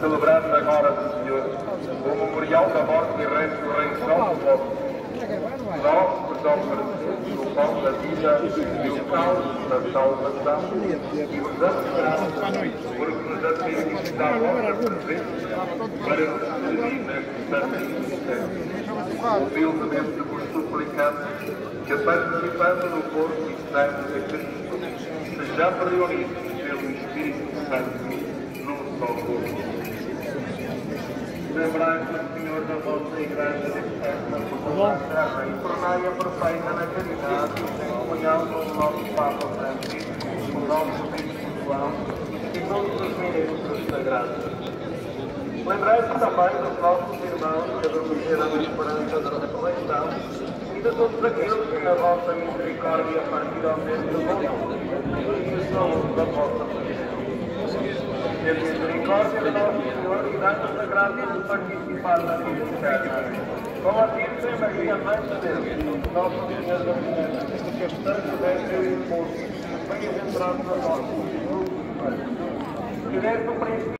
Celebrando agora, Senhor, o memorial da morte e ressurreição do vosso nós vos oferecemos o pão da vida e o cálice da salvação e damos graças porque nos atendemos da vossa presença para neste santo mistério. Humildemente vos suplicamos que participando no corpo e sangue de Cristo sejamos reunidos pelo Espírito Santo num só corpo. Lembrai-vos, Senhor, da vossa igreja externa, por toda a perfeita na caridade, testemunhando o nosso Papa Francisco, o nosso Bispo João e todos os ministros. Lembrai-vos também dos nossos irmãos que adormeceram na esperança da ressurreição e de todos aqueles que na vossa misericórdia partiram deste mundo e são da vossa misericórdia de nosso Senhor, e dá-nos a graça de participar na vida eterna. Com a Virgem Maria, Mãe de Deus, nosso Senhor da Finança, Santo Velho e Moço, bem-aventurados a nós, que desde o